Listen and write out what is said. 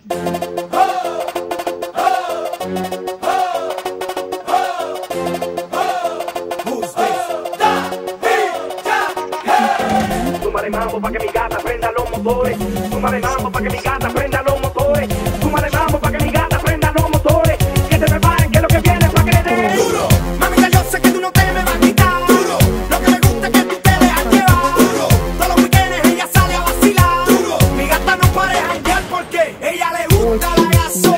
Súmale mambo pa' que mi gata prenda los motores. Súmale mambo pa' que mi gata prenda los noite.